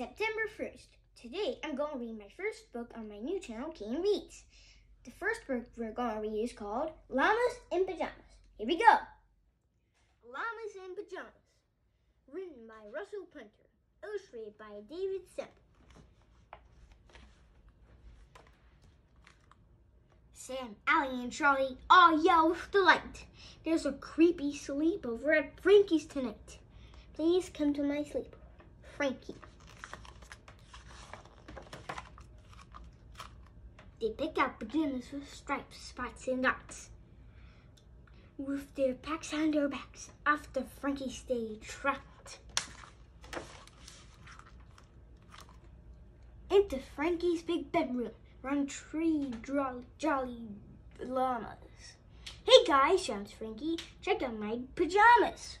September 1st. Today I'm going to read my first book on my new channel, Caydin Reads. The first book we're going to read is called Llamas in Pajamas. Here we go. Llamas in Pajamas. Written by Russell Punter. Illustrated by David Semple. Sam, Allie, and Charlie all yell with delight. There's a creepy sleep over at Frankie's tonight. Please come to my sleep. Frankie. They pick out pajamas with stripes, spots, and dots. With their packs on their backs, after Frankie stayed trot. Into Frankie's big bedroom run three jolly, jolly llamas. Hey guys, shouts Frankie, check out my pajamas.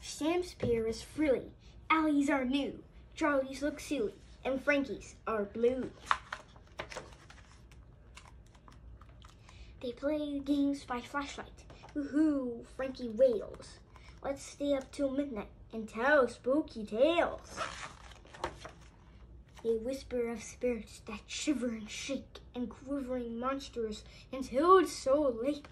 Sam's pair is frilly, Allie's are new, Charlie's look silly, and Frankie's are blue. They play games by flashlight. Woohoo, Frankie wails. Let's stay up till midnight and tell spooky tales. They whisper of spirits that shiver and shake and quivering monsters until it's so late.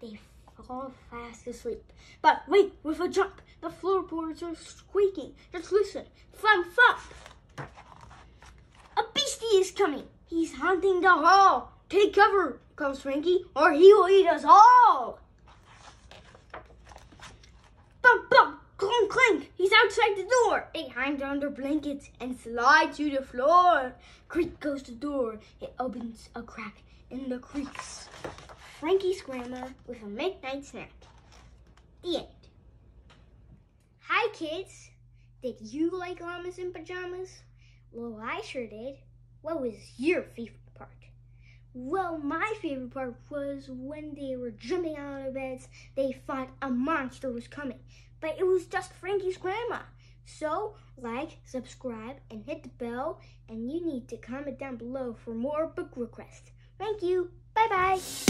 They fall fast asleep. But wait, with a jump, the floorboards are squeaking. Just listen, thump thump. A beastie is coming. He's hunting the hall. Take cover, comes Frankie, or he will eat us all. Bump bump, clunk clink. He's outside the door. They hide under blankets and slide to the floor. Creak goes the door. It opens a crack in the creaks. Frankie grandma with a midnight snack. The end. Hi, kids. Did you like llamas in pajamas? Well, I sure did. What was your favorite part? Well, my favorite part was when they were jumping out of their beds, they thought a monster was coming, but it was just Frankie's grandma. So, like, subscribe, and hit the bell, and you need to comment down below for more book requests. Thank you. Bye bye.